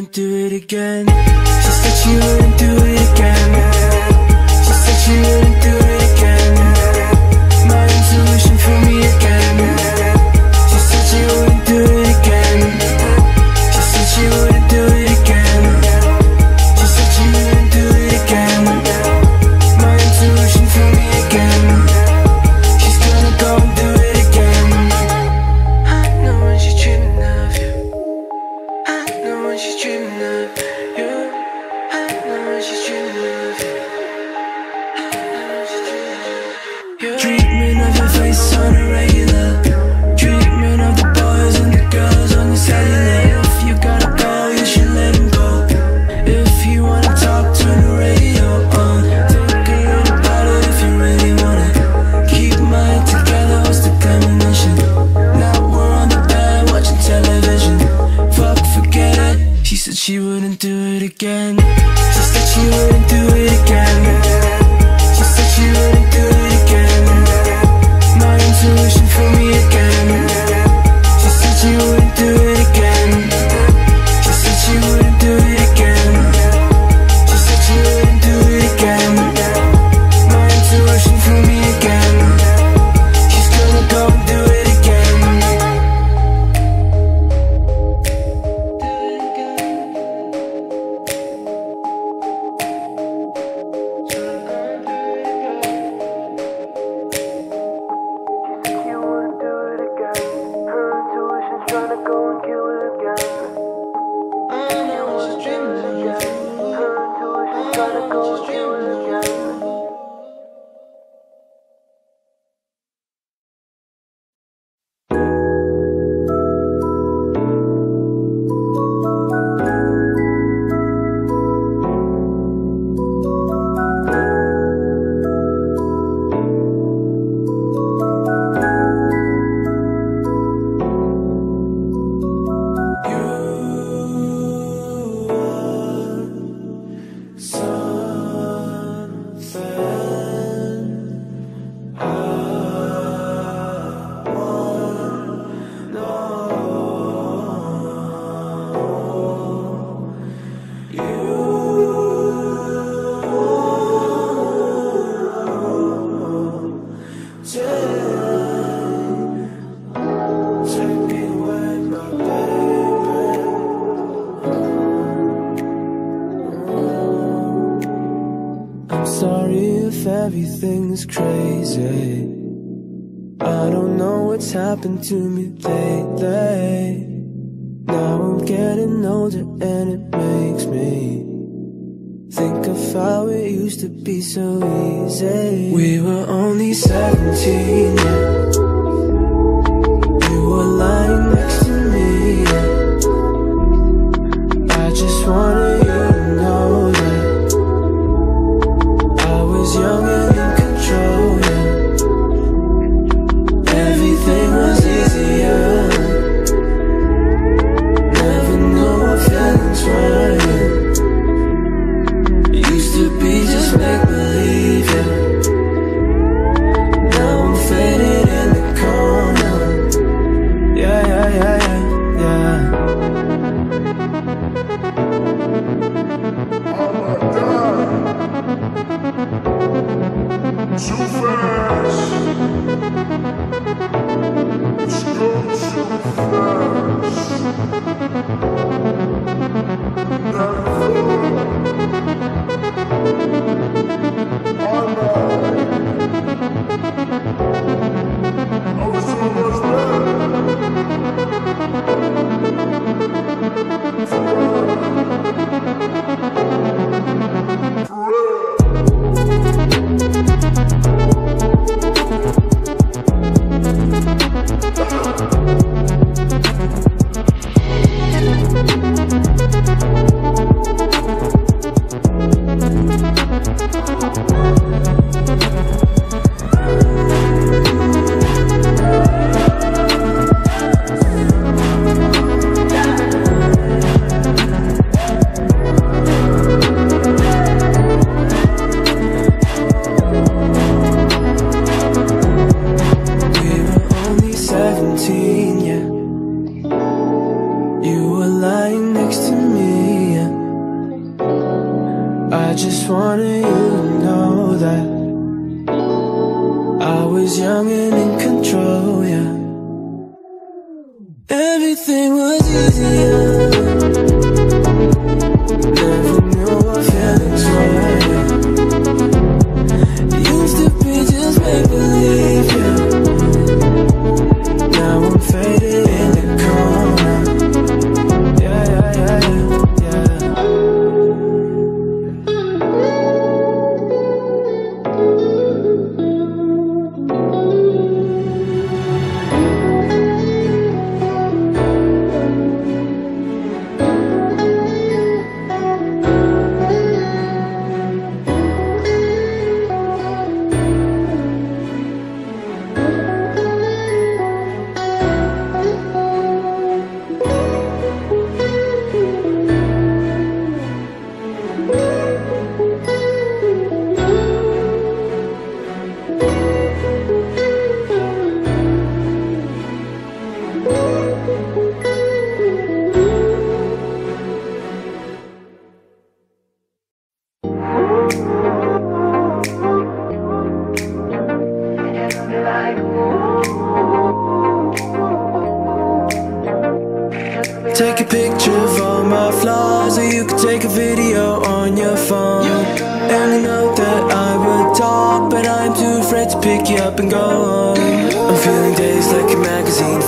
and do it again. Happened to me lately. Now I'm getting older and it makes me Think of how it used to be so easy. We were only 17 yeah.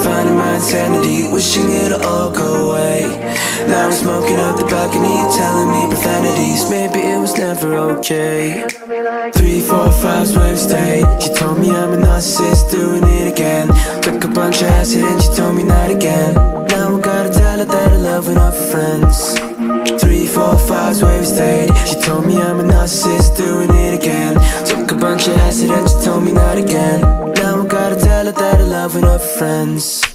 finding my insanity Wishing it'll all go away. Now I'm smoking up the balcony Telling me profanities. Maybe it was never okay. Three, four, five, swipe, stay She told me I'm a narcissist Doing it again. Took a bunch of acid and she told me not again. Now I gotta tell her that I love when I'm friends. Three, four, five's where we stayed She told me I'm a narcissist Doing it again. Took a bunch of acid and she told me not again have no friends.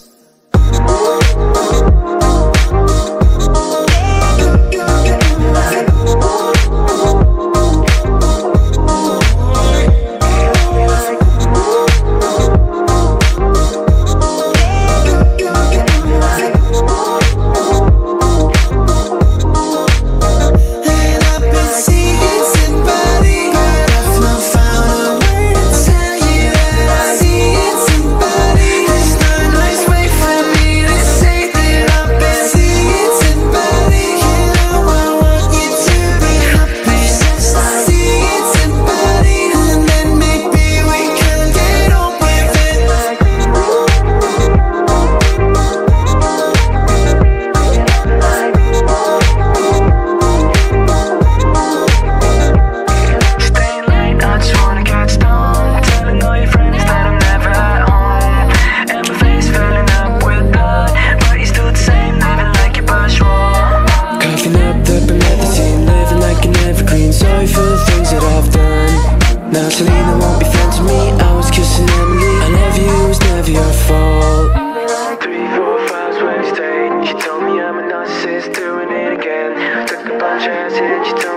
já se edição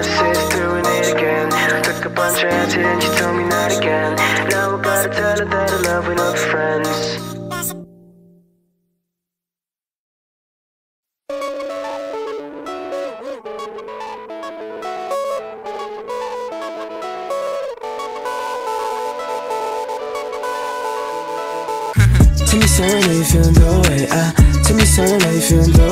Now says doing it again. Took a bunch of acid and she told me not again. Now I'm about to tell her that I love with other friends. Tell me, son, how you feeling the way I Tell me, son, how you feeling the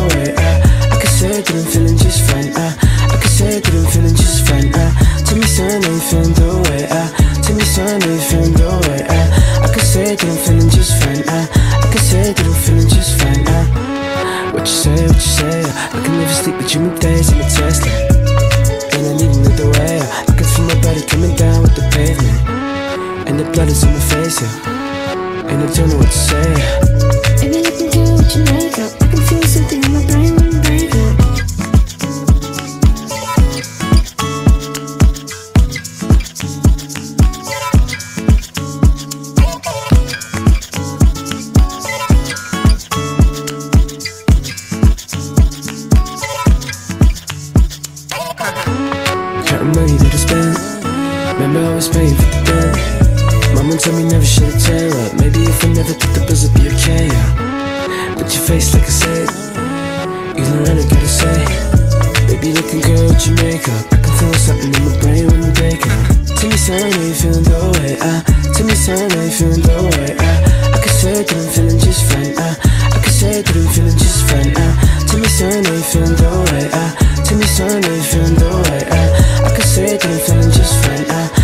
never put the bills up, be okay. Yeah. But your face, like I said, you learn I gotta say. Baby, looking good with your makeup. I can feel something in my brain when we break up. Tell me something, how you feeling the way I. Tell me something, how you feeling the way I. I can say that I'm feeling just fine. I, I can say that I'm feeling just fine. I, tell me something, how you feeling the way I. Tell me something, how you feeling the way I. I can say that I'm feeling just fine. I,